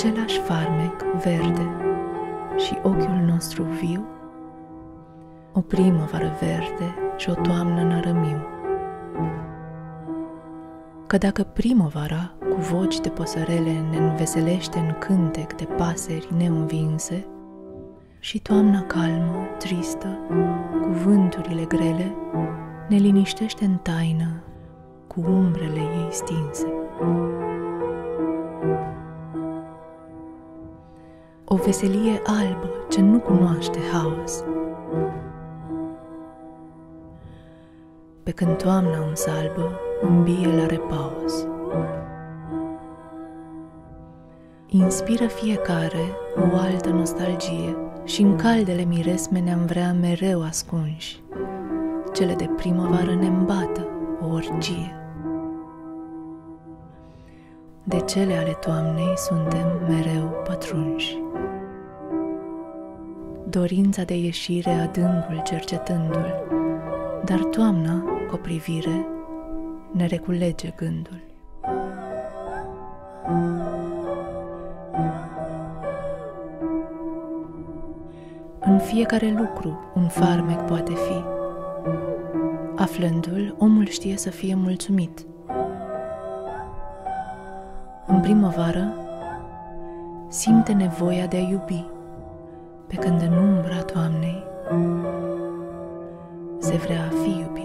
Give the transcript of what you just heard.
același farmec verde și ochiul nostru viu, o primăvară verde și o toamnă nărămiu. Că dacă primăvara, cu voci de păsărele, ne înveselește în cântec de paseri neînvinse, și toamna calmă, tristă, cu vânturile grele, ne liniștește în taină, cu umbrele ei stinse. O veselie albă ce nu cunoaște haos. Pe când toamna în salbă îmbie la repaus. Inspiră fiecare o altă nostalgie și în caldele miresme ne-am vrea mereu ascunși. Cele de primăvară ne îmbată o orgie. De cele ale toamnei suntem mereu pătrunși. Dorința de ieșire adâncul cercetându-l, dar toamna, cu o privire, ne reculege gândul. În fiecare lucru un farmec poate fi. Aflându-l, omul știe să fie mulțumit. În primăvară, simte nevoia de a iubi, pe când în umbra toamnei se vrea a fi iubit.